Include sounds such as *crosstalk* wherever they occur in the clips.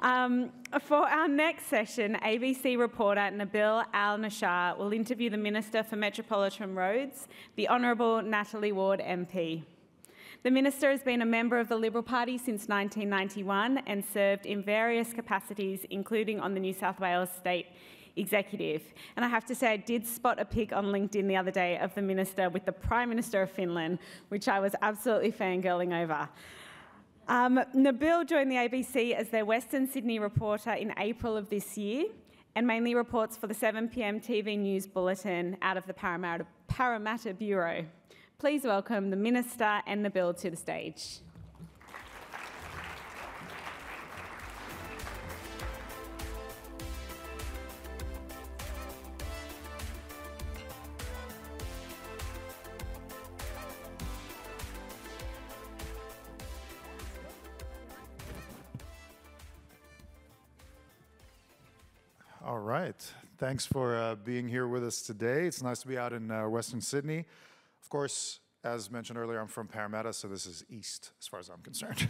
Um, for our next session, ABC reporter Nabil Al Nashar will interview the Minister for Metropolitan Roads, the Honourable Natalie Ward MP. The Minister has been a member of the Liberal Party since 1991 and served in various capacities, including on the New South Wales State Executive. And I have to say, I did spot a pic on LinkedIn the other day of the Minister with the Prime Minister of Finland, which I was absolutely fangirling over. Um, Nabil joined the ABC as their Western Sydney reporter in April of this year and mainly reports for the 7pm TV news bulletin out of the Parramatta, Parramatta Bureau. Please welcome the Minister and Nabil to the stage. Right. Thanks for uh, being here with us today. It's nice to be out in uh, Western Sydney. Of course, as mentioned earlier, I'm from Parramatta, so this is east as far as I'm concerned.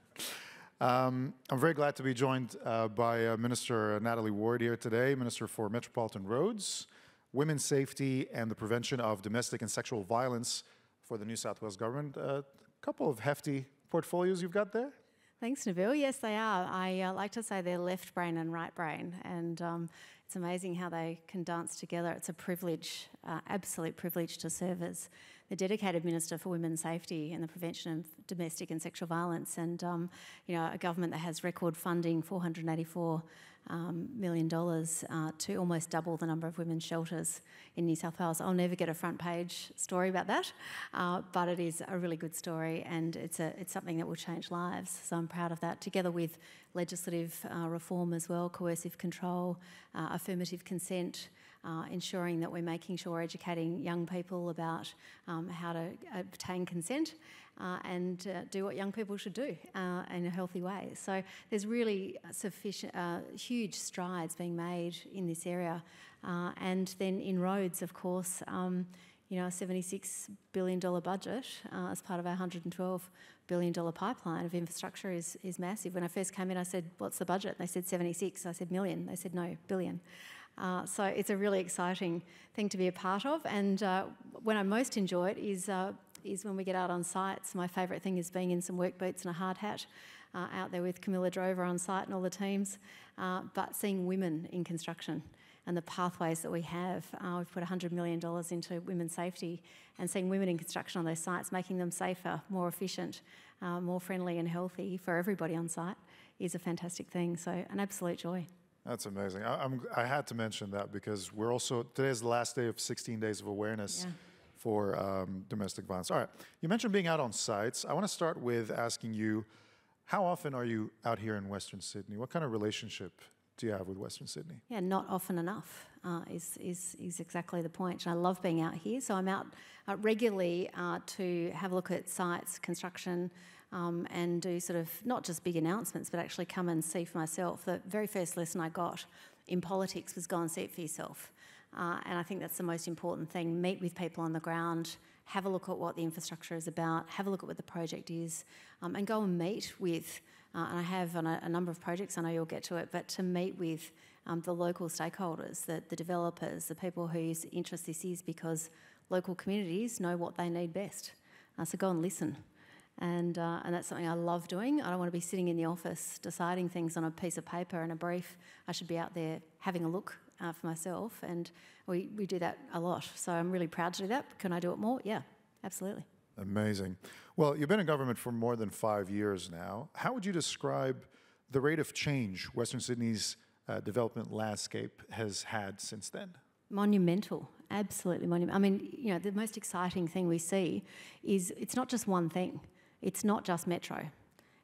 *laughs* um, I'm very glad to be joined uh, by uh, Minister Natalie Ward here today, Minister for Metropolitan Roads, Women's Safety, and the Prevention of Domestic and Sexual Violence for the New South Wales Government. A couple of hefty portfolios you've got there. Thanks, Nabil. Yes, they are. I uh, like to say they're left brain and right brain, and um, it's amazing how they can dance together. It's a privilege, uh, absolute privilege to serve as the dedicated Minister for Women's Safety and the Prevention of Domestic and Sexual Violence, and um, you know a government that has record funding, 484 um, million dollars uh, to almost double the number of women's shelters in New South Wales. I'll never get a front page story about that, uh, but it is a really good story and it's a it's something that will change lives. So I'm proud of that. Together with legislative uh, reform as well, coercive control, uh, affirmative consent. Uh, ensuring that we're making sure we're educating young people about um, how to obtain consent uh, and uh, do what young people should do uh, in a healthy way. So there's really sufficient, uh, huge strides being made in this area. Uh, and then in roads, of course, um, you know, a $76 billion budget uh, as part of our $112 billion pipeline of infrastructure is, is massive. When I first came in, I said, what's the budget? And they said 76. I said, million. They said, no, billion. Uh, so it's a really exciting thing to be a part of. And uh, when I most enjoy it is uh, is when we get out on sites. My favourite thing is being in some work boots and a hard hat uh, out there with Camilla Drover on site and all the teams, uh, but seeing women in construction and the pathways that we have. Uh, we've put $100 million into women's safety and seeing women in construction on those sites, making them safer, more efficient, uh, more friendly and healthy for everybody on site is a fantastic thing. So, an absolute joy. That's amazing. I, I, had to mention that because we're also, today is the last day of 16 days of awareness. Yeah for um, domestic violence. All right, you mentioned being out on sites. I want to start with asking you, how often are you out here in Western Sydney? What kind of relationship do you have with Western Sydney? Yeah, not often enough uh, is, is, is exactly the point. And I love being out here. So I'm out uh, regularly uh, to have a look at sites, construction, um, and do sort of not just big announcements, but actually come and see for myself. The very first lesson I got in politics was go and see it for yourself. Uh, and I think that's the most important thing. Meet with people on the ground, have a look at what the infrastructure is about, have a look at what the project is, um, and go and meet with, uh, and I have on a, a, number of projects, I know you'll get to it, but to meet with um, the local stakeholders, the, the developers, the people whose interest this is, because local communities know what they need best. Uh, so go and listen. And, uh, and that's something I love doing. I don't want to be sitting in the office deciding things on a piece of paper and a brief. I should be out there having a look uh, for myself, and we, we do that a lot. So I'm really proud to do that. Can I do it more? Yeah, absolutely. Amazing. Well, you've been in government for more than five years now. How would you describe the rate of change Western Sydney's uh, development landscape has had since then? Monumental, absolutely monumental. I mean, you know, the most exciting thing we see is it's not just one thing. It's not just metro.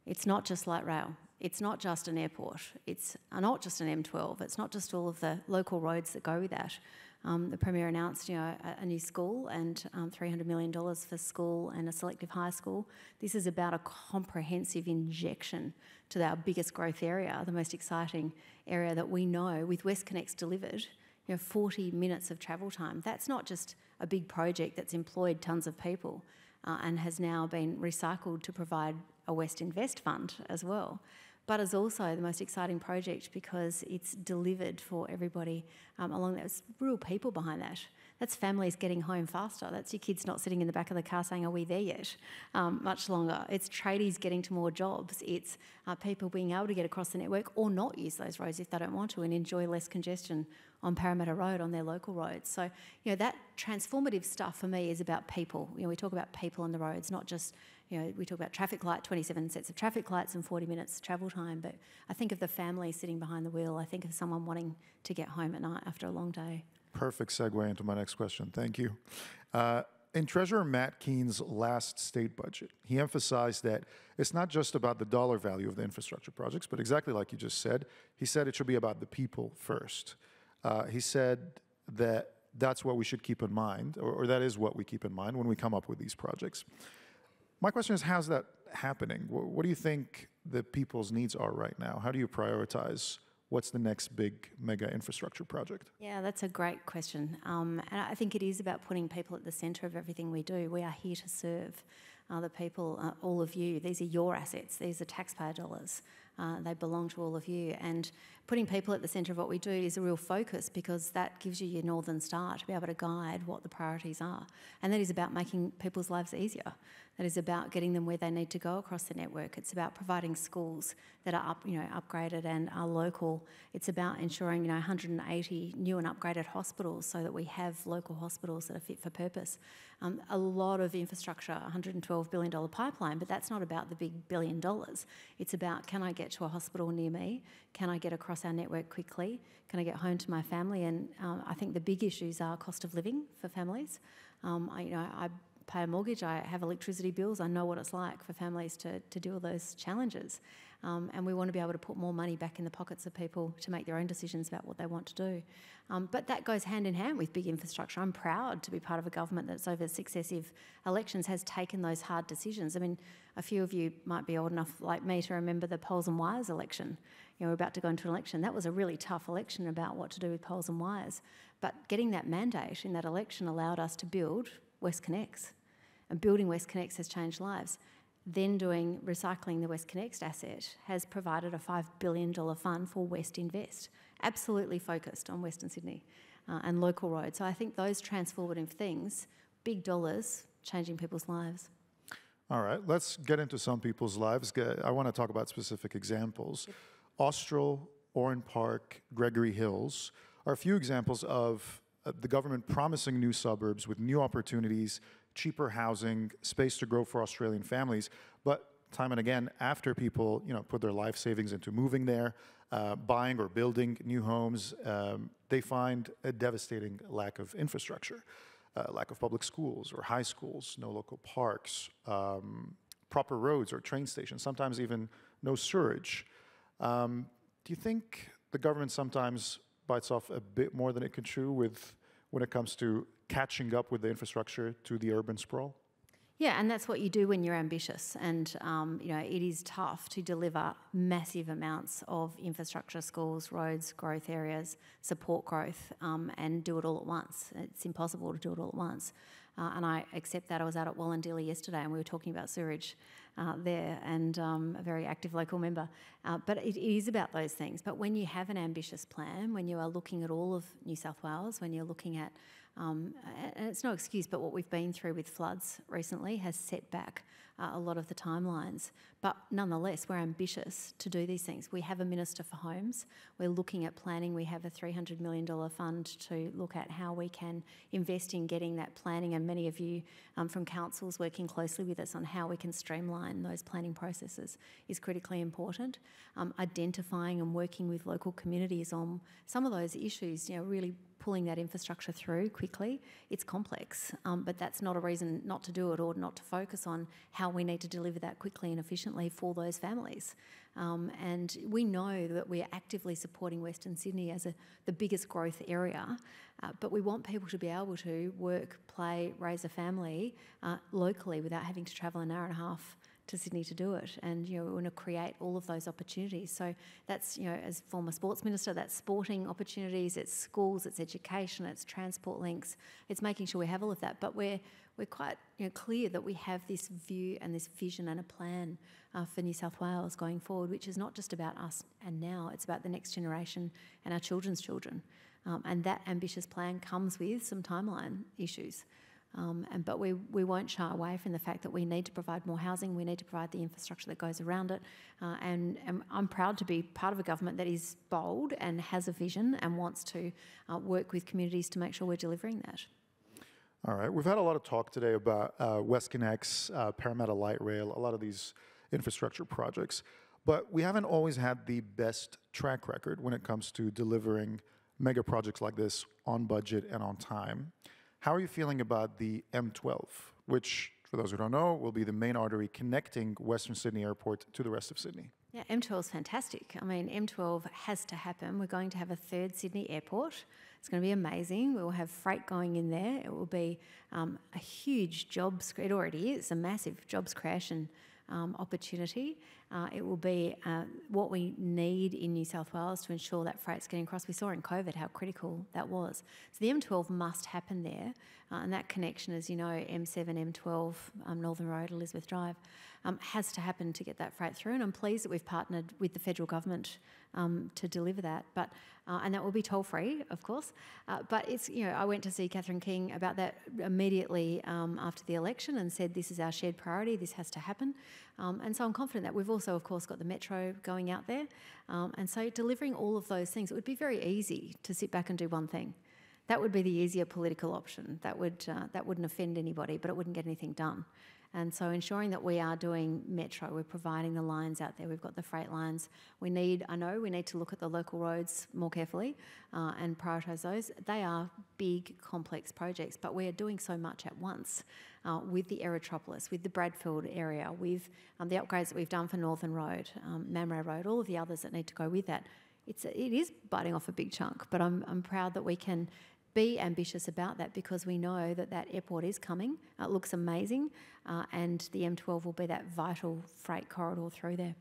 It's not just light rail. It's not just an airport. It's not just an M12. It's not just all of the local roads that go with that. Um, the Premier announced you know, a, a new school and um, $300 million for school and a selective high school. This is about a comprehensive injection to our biggest growth area, the most exciting area that we know with WestConnex delivered, you know, 40 minutes of travel time. That's not just a big project that's employed tons of people uh, and has now been recycled to provide a West Invest fund as well but it's also the most exciting project because it's delivered for everybody um, along There's real people behind that. That's families getting home faster. That's your kids not sitting in the back of the car saying, Are we there yet? Um, much longer. It's tradies getting to more jobs. It's uh, people being able to get across the network or not use those roads if they don't want to and enjoy less congestion on Parramatta Road on their local roads. So, you know, that transformative stuff for me is about people. You know, we talk about people on the roads, not just you know, we talk about traffic light, 27 sets of traffic lights and 40 minutes travel time, but I think of the family sitting behind the wheel. I think of someone wanting to get home at night after a long day. Perfect segue into my next question. Thank you. Uh, in Treasurer Matt Kean's last state budget, he emphasized that it's not just about the dollar value of the infrastructure projects, but exactly like you just said, he said it should be about the people first. Uh, he said that that's what we should keep in mind, or, or that is what we keep in mind when we come up with these projects. My question is, how's that happening? What do you think the people's needs are right now? How do you prioritize what's the next big mega infrastructure project? Yeah, that's a great question. Um, and I think it is about putting people at the centre of everything we do. We are here to serve the people, uh, all of you. These are your assets, these are taxpayer dollars. Uh, they belong to all of you. And putting people at the centre of what we do is a real focus because that gives you your Northern Star to be able to guide what the priorities are. And that is about making people's lives easier. That is about getting them where they need to go across the network. It's about providing schools that are up, you know, upgraded and are local. It's about ensuring, you know, 180 new and upgraded hospitals so that we have local hospitals that are fit for purpose. Um, a lot of infrastructure, $112 billion pipeline, but that's not about the big billion dollars. It's about can I get to a hospital near me? Can I get across our network quickly? Can I get home to my family? And um, I think the big issues are cost of living for families. Um, I, you know, I pay a mortgage, I have electricity bills, I know what it's like for families to, to deal with those challenges. Um, and we want to be able to put more money back in the pockets of people to make their own decisions about what they want to do. Um, but that goes hand in hand with big infrastructure. I'm proud to be part of a government that's over successive elections has taken those hard decisions. I mean, a few of you might be old enough like me to remember the poles and wires election. You know, we're about to go into an election. That was a really tough election about what to do with poles and wires. But getting that mandate in that election allowed us to build WestConnex. And building West WestConnex has changed lives. Then doing recycling the West WestConnex asset has provided a $5 billion fund for West Invest, absolutely focused on Western Sydney uh, and local roads. So I think those transformative things, big dollars, changing people's lives. All right, let's get into some people's lives. I want to talk about specific examples. Austral, Oran Park, Gregory Hills are a few examples of uh, the government promising new suburbs with new opportunities cheaper housing, space to grow for Australian families. But time and again, after people you know put their life savings into moving there, uh, buying or building new homes, um, they find a devastating lack of infrastructure, uh, lack of public schools or high schools, no local parks, um, proper roads or train stations, sometimes even no sewage. Um, do you think the government sometimes bites off a bit more than it can chew with when it comes to catching up with the infrastructure to the urban sprawl? Yeah, and that's what you do when you're ambitious. And, um, you know, it is tough to deliver massive amounts of infrastructure, schools, roads, growth areas, support growth, um, and do it all at once. It's impossible to do it all at once. Uh, and I accept that. I was out at Wollondilly yesterday and we were talking about sewerage uh, there and um, a very active local member. Uh, but it, it is about those things. But when you have an ambitious plan, when you are looking at all of New South Wales, when you're looking at um, and it's no excuse, but what we've been through with floods recently has set back uh, a lot of the timelines. But nonetheless, we're ambitious to do these things. We have a Minister for Homes. We're looking at planning. We have a $300 million fund to look at how we can invest in getting that planning. And many of you um, from councils working closely with us on how we can streamline those planning processes is critically important. Um, identifying and working with local communities on some of those issues, you know, really pulling that infrastructure through quickly, it's complex. Um, but that's not a reason not to do it or not to focus on how we need to deliver that quickly and efficiently for those families. Um, and we know that we are actively supporting Western Sydney as a, the biggest growth area, uh, but we want people to be able to work, play, raise a family uh, locally without having to travel an hour and a half to Sydney to do it. And you know, we want to create all of those opportunities. So that's you know, as former sports minister, that's sporting opportunities, it's schools, it's education, it's transport links, it's making sure we have all of that. But we're we're quite you know, clear that we have this view and this vision and a plan uh, for New South Wales going forward, which is not just about us and now, it's about the next generation and our children's children. Um, and that ambitious plan comes with some timeline issues. Um, and, but we, we won't shy away from the fact that we need to provide more housing, we need to provide the infrastructure that goes around it. Uh, and, and, I'm proud to be part of a government that is bold and has a vision and wants to uh, work with communities to make sure we're delivering that. All right, we've had a lot of talk today about uh, WestConnex, uh, Parramatta Light Rail, a lot of these infrastructure projects, but we haven't always had the best track record when it comes to delivering mega projects like this on budget and on time. How are you feeling about the M12, which, for those who don't know, will be the main artery connecting Western Sydney Airport to the rest of Sydney? Yeah, M12 is fantastic. I mean, M12 has to happen. We're going to have a third Sydney airport. It's going to be amazing. We will have freight going in there. It will be um, a huge jobs, it already is, a massive jobs creation um, opportunity. Uh, it will be uh, what we need in New South Wales to ensure that freight's getting across. We saw in COVID how critical that was. So the M12 must happen there, uh, and that connection, as you know, M7, M12, um, Northern Road, Elizabeth Drive, um, has to happen to get that freight through. And I'm pleased that we've partnered with the federal government um, to deliver that. But uh, and that will be toll free, of course. Uh, but it's you know I went to see Catherine King about that immediately um, after the election and said this is our shared priority. This has to happen. Um, and so I'm confident that we've also, of course, got the metro going out there. Um, and so delivering all of those things, it would be very easy to sit back and do one thing. That would be the easier political option. That would uh, that wouldn't offend anybody, but it wouldn't get anything done. And so ensuring that we are doing metro, we're providing the lines out there, we've got the freight lines. We need, I know, we need to look at the local roads more carefully uh, and prioritise those. They are big, complex projects, but we are doing so much at once uh, with the Aerotropolis, with the Bradfield area, with um, the upgrades that we've done for Northern Road, um, Mamre Road, all of the others that need to go with that. It's, it is biting off a big chunk, but I'm, I'm proud that we can be ambitious about that because we know that that airport is coming. It looks amazing, uh, and the M12 will be that vital freight corridor through there.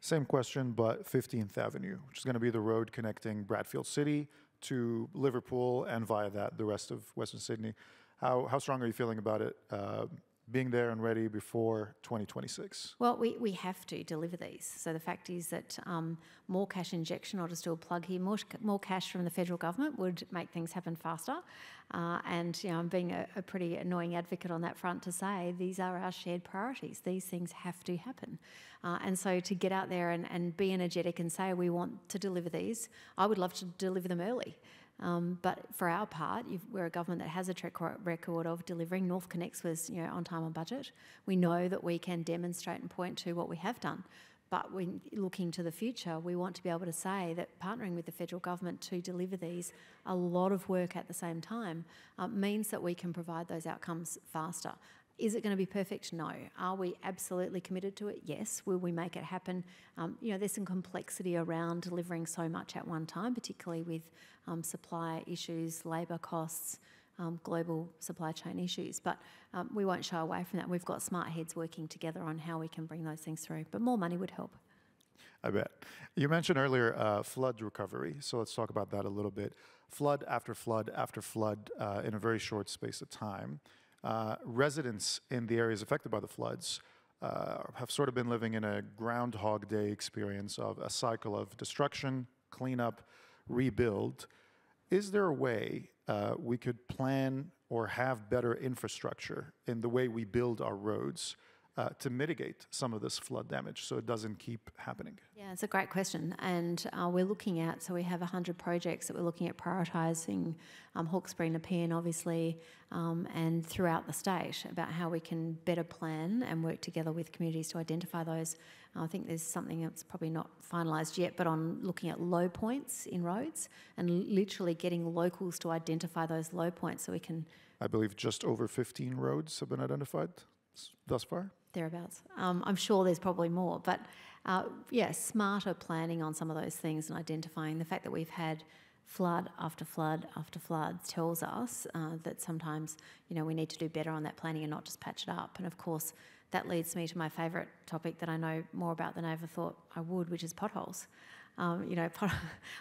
Same question, but 15th Avenue, which is going to be the road connecting Bradfield City to Liverpool and via that the rest of Western Sydney. How, how strong are you feeling about it uh, being there and ready before 2026? Well, we, we have to deliver these. So the fact is that um, more cash injection, I'll just do a plug here, more, more cash from the federal government would make things happen faster. Uh, and you know, I'm being a, a, pretty annoying advocate on that front to say these are our shared priorities. These things have to happen. Uh, and so to get out there and, and be energetic and say we want to deliver these, I would love to deliver them early. Um, but for our part, we're a government that has a track record of delivering. NorthConnex was, you know, on time on budget. We know that we can demonstrate and point to what we have done. But when looking to the future, we want to be able to say that partnering with the federal government to deliver these, a lot of work at the same time, uh, means that we can provide those outcomes faster. Is it going to be perfect? No. Are we absolutely committed to it? Yes. Will we make it happen? Um, you know, there's some complexity around delivering so much at one time, particularly with um, supply issues, labour costs, um, global supply chain issues. But um, we won't shy away from that. We've got smart heads working together on how we can bring those things through. But more money would help. I bet. You mentioned earlier uh, flood recovery, so let's talk about that a little bit. Flood after flood after flood uh, in a very short space of time uh, residents in the areas affected by the floods uh, have sort of been living in a Groundhog Day experience of a cycle of destruction, cleanup, rebuild. Is there a way uh, we could plan or have better infrastructure in the way we build our roads uh, to mitigate some of this flood damage so it doesn't keep happening? Yeah, it's a great question. And uh, we're looking at, so we have 100 projects that we're looking at prioritising um, Hawkesbury, Nepean, obviously, um, and throughout the state about how we can better plan and work together with communities to identify those. I think there's something that's probably not finalised yet, but on looking at low points in roads and literally getting locals to identify those low points so we can. I believe just over 15 roads have been identified thus far thereabouts. Um, I'm sure there's probably more, but uh, yeah, smarter planning on some of those things and identifying the fact that we've had flood after flood after flood tells us uh, that sometimes you know we need to do better on that planning and not just patch it up. And of course, that leads me to my favourite topic that I know more about than I ever thought I would, which is potholes. Um, you know, *laughs* pot-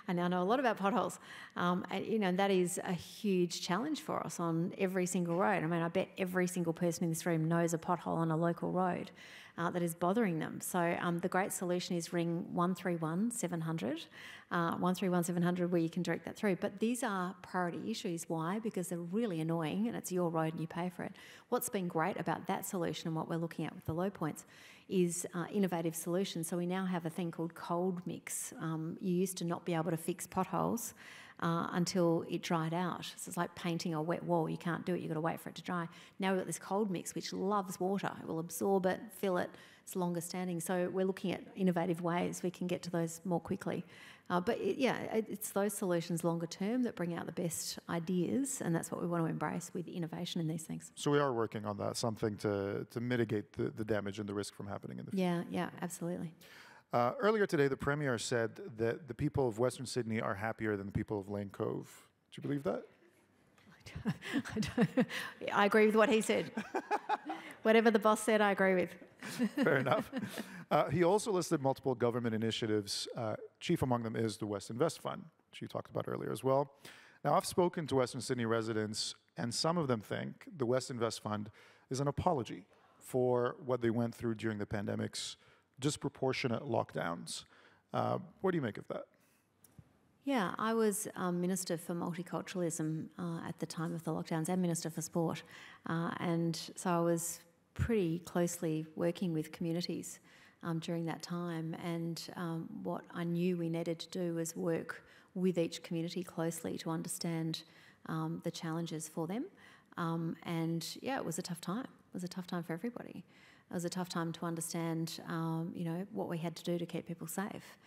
I now know a lot about potholes. Um, and, you know, that is a huge challenge for us on every single road. I mean, I bet every single person in this room knows a pothole on a local road uh, that is bothering them. So um, the great solution is ring 131 700, uh, 131 700, where you can direct that through. But these are priority issues. Why? Because they're really annoying and it's your road and you pay for it. What's been great about that solution and what we're looking at with the low points is uh, innovative solutions. So we now have a thing called cold mix. Um, you used to not be able to fix potholes uh, until it dried out. So it's like painting a wet wall. You can't do it. You've got to wait for it to dry. Now we've got this cold mix which loves water. It will absorb it, fill it. It's longer standing. So we're looking at innovative ways we can get to those more quickly. Uh, but it, yeah, it, it's those solutions longer term that bring out the best ideas, and that's what we want to embrace with innovation in these things. So we are working on that, something to, to mitigate the, the damage and the risk from happening in the future. Yeah, yeah, absolutely. Uh, earlier today, the Premier said that the people of Western Sydney are happier than the people of Lane Cove. Do you believe that? I, don't, I agree with what he said. Whatever the boss said, I agree with. Fair enough. Uh, he also listed multiple government initiatives. Uh, chief among them is the West Invest Fund, which you talked about earlier as well. Now, I've spoken to Western Sydney residents, and some of them think the West Invest Fund is an apology for what they went through during the pandemic's disproportionate lockdowns. Uh, what do you make of that? Yeah, I was um, Minister for Multiculturalism uh, at the time of the lockdowns and Minister for Sport. Uh, and so I was pretty closely working with communities um, during that time. And um, what I knew we needed to do was work with each community closely to understand um, the challenges for them. Um, and yeah, it was a tough time. It was a tough time for everybody. It was a tough time to understand, um, you know, what we had to do to keep people safe.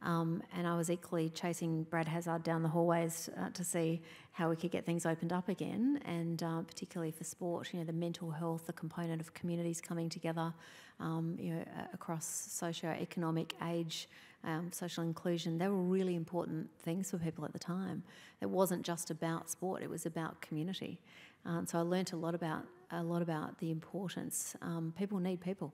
Um, and I was equally chasing Brad Hazzard down the hallways uh, to see how we could get things opened up again, and uh, particularly for sport, you know, the mental health, the component of communities coming together, um, you know, across socio-economic age, um, social inclusion. They were really important things for people at the time. It wasn't just about sport; it was about community. Um, so I learnt a lot about a lot about the importance. Um, people need people.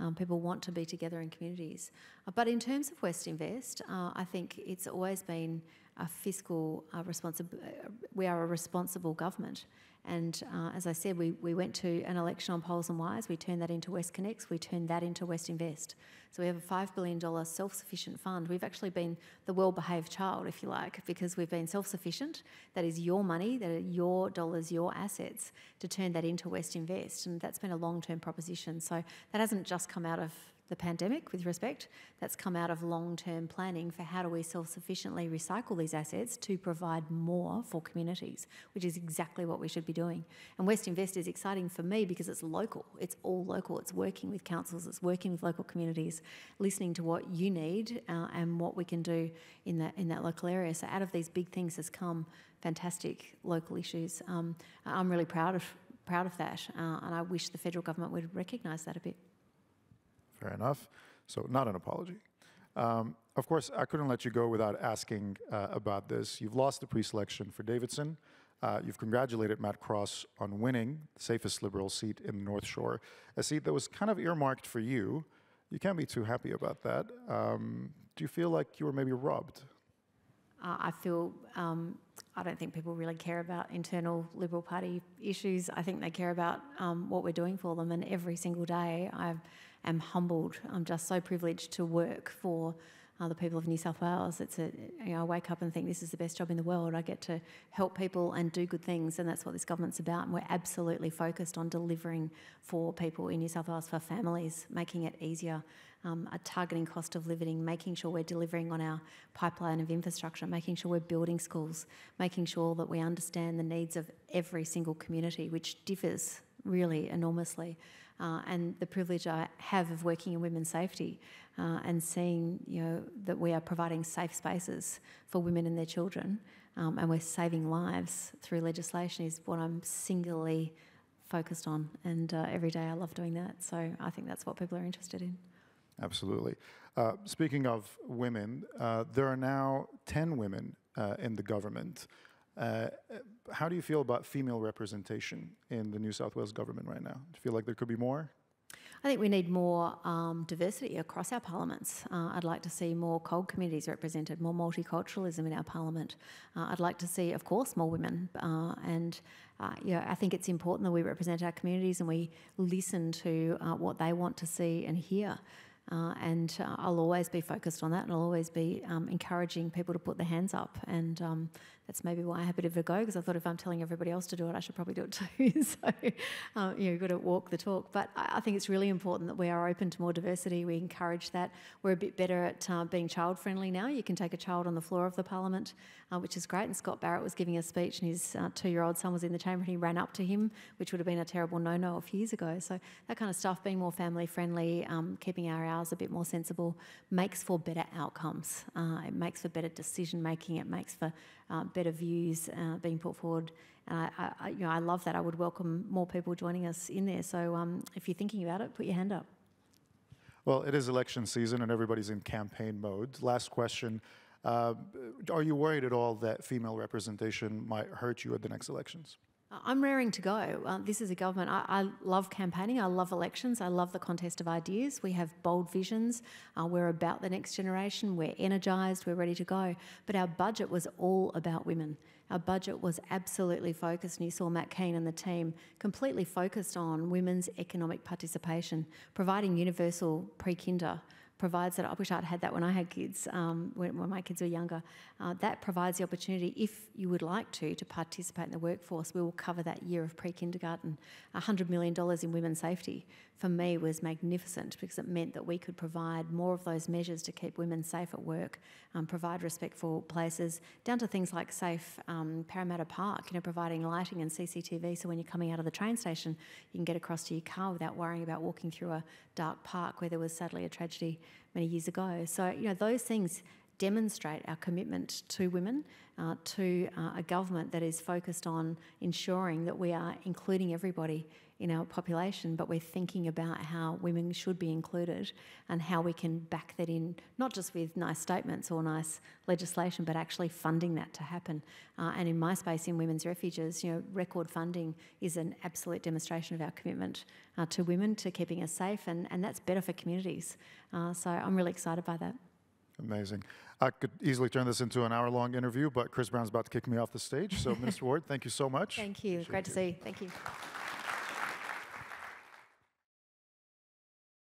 Um, people want to be together in communities. Uh, but in terms of West Invest, uh, I think it's always been a fiscal uh, responsible. We are a responsible government, and uh, as I said, we, we went to an election on poles and wires. We turned that into WestConnex. We turned that into West Invest. So we have a $5 billion self sufficient fund. We've actually been the well behaved child, if you like, because we've been self sufficient. That is your money, that are your dollars, your assets, to turn that into West Invest. And that's been a long term proposition. So that hasn't just come out of the pandemic with respect. That's come out of long term planning for how do we self sufficiently recycle these assets to provide more for communities, which is exactly what we should be doing. And West Invest is exciting for me because it's local, it's all local, it's working with councils, it's working with local communities, listening to what you need uh, and what we can do in that, in that local area. So out of these big things has come fantastic local issues. Um, I'm really proud of, proud of that, uh, and I wish the federal government would recognise that a bit. Fair enough. So, not an apology. Um, of course, I couldn't let you go without asking uh, about this. You've lost the pre selection for Davidson. Uh, you've congratulated Matt Cross on winning the safest Liberal seat in the North Shore, a seat that was kind of earmarked for you. You can't be too happy about that. Um, do you feel like you were maybe robbed? Uh, I feel um, I don't think people really care about internal Liberal Party issues. I think they care about um, what we're doing for them, and every single day I've am humbled. I'm just so privileged to work for uh, the people of New South Wales. It's a, you know, I wake up and think this is the best job in the world. I get to help people and do good things, and that's what this government's about. And we're absolutely focused on delivering for people in New South Wales, for families, making it easier, um, a targeting cost of living, making sure we're delivering on our pipeline of infrastructure, making sure we're building schools, making sure that we understand the needs of every single community, which differs really enormously uh, and the privilege I have of working in women's safety uh, and seeing you know that we are providing safe spaces for women and their children um, and we're saving lives through legislation is what I'm singularly focused on and uh, every day I love doing that so I think that's what people are interested in. Absolutely. Uh, speaking of women, uh, there are now 10 women uh, in the government. Uh, how do you feel about female representation in the New South Wales government right now? Do you feel like there could be more? I think we need more um, diversity across our parliaments. Uh, I'd like to see more CALD communities represented, more multiculturalism in our parliament. Uh, I'd like to see, of course, more women. Uh, and uh, yeah, I think it's important that we represent our communities and we listen to uh, what they want to see and hear. And I'll always be focused on that, and I'll always be um, encouraging people to put their hands up. And um, that's maybe why I have a bit of a go, because I thought if I'm telling everybody else to do it, I should probably do it too. *laughs* so, uh, you know, you've got to walk the talk. But I, I, think it's really important that we are open to more diversity. We encourage that. We're a bit better at uh, being child friendly now. You can take a child on the floor of the parliament, uh, which is great. And Scott Barrett was giving a speech, and his uh, two year old son was in the chamber, and he ran up to him, which would have been a terrible no no a few years ago. So, that kind of stuff, being more family friendly, um, keeping our hours a bit more sensible, makes for better outcomes. Uh, it makes for better decision making. It makes for uh, better views uh, being put forward. And I, I, you know, I love that. I would welcome more people joining us in there. So um, if you're thinking about it, put your hand up. Well, it is election season and everybody's in campaign mode. Last question. Uh, are you worried at all that female representation might hurt you at the next elections? I'm raring to go. Uh, this is a government. I, I, love campaigning. I love elections. I love the contest of ideas. We have bold visions. Uh, we're about the next generation. We're energised. We're ready to go. But our budget was all about women. Our budget was absolutely focused, and you saw Matt Kean and the team completely focused on women's economic participation, providing universal pre kinder provides that. I wish I'd had that when I had kids, um, when, when, my kids were younger. Uh, that provides the opportunity, if you would like to, to participate in the workforce. We will cover that year of pre kindergarten. $100 million in women's safety for me was magnificent because it meant that we could provide more of those measures to keep women safe at work, um, provide respectful places, down to things like safe um, Parramatta Park, you know, providing lighting and CCTV so when you're coming out of the train station, you can get across to your car without worrying about walking through a dark park where there was sadly a tragedy many years ago. So, you know, those things demonstrate our commitment to women, uh, to uh, a government that is focused on ensuring that we are including everybody in our population, but we're thinking about how women should be included and how we can back that in, not just with nice statements or nice legislation, but actually funding that to happen. Uh, and in my space, in women's refuges, you know, record funding is an absolute demonstration of our commitment uh, to women, to keeping us safe, and, and that's better for communities. Uh, so I'm really excited by that. Amazing. I could easily turn this into an hour long interview, but Chris Brown's about to kick me off the stage. So, *laughs* Minister Ward, thank you so much. Thank you. Appreciate Great to see you. Thank you.